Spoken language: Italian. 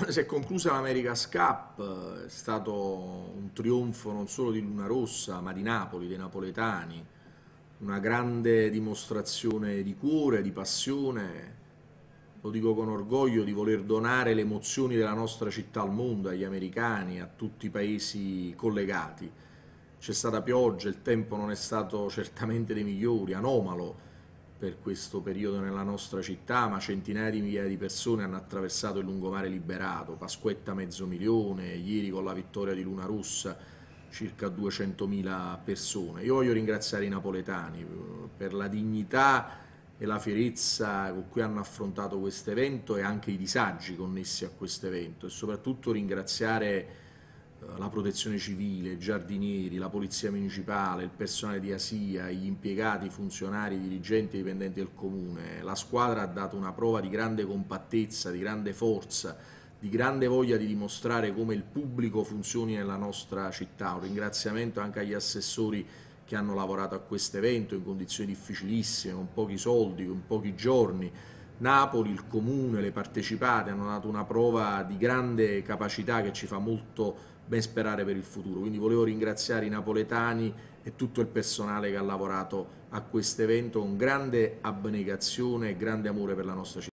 si è conclusa l'America's Cup, è stato un trionfo non solo di Luna Rossa, ma di Napoli, dei napoletani, una grande dimostrazione di cuore, di passione, lo dico con orgoglio, di voler donare le emozioni della nostra città al mondo, agli americani, a tutti i paesi collegati. C'è stata pioggia, il tempo non è stato certamente dei migliori, anomalo, per questo periodo nella nostra città, ma centinaia di migliaia di persone hanno attraversato il lungomare liberato, Pasquetta mezzo milione, ieri con la vittoria di Luna Rossa circa 200.000 persone. Io voglio ringraziare i napoletani eh, per la dignità e la fierezza con cui hanno affrontato questo evento e anche i disagi connessi a questo evento e soprattutto ringraziare la protezione civile, i giardinieri, la polizia municipale, il personale di Asia, gli impiegati, i funzionari, i dirigenti i dipendenti del comune. La squadra ha dato una prova di grande compattezza, di grande forza, di grande voglia di dimostrare come il pubblico funzioni nella nostra città. Un ringraziamento anche agli assessori che hanno lavorato a questo evento in condizioni difficilissime, con pochi soldi, con pochi giorni. Napoli, il comune, le partecipate hanno dato una prova di grande capacità che ci fa molto ben sperare per il futuro. Quindi volevo ringraziare i napoletani e tutto il personale che ha lavorato a questo evento con grande abnegazione e grande amore per la nostra città.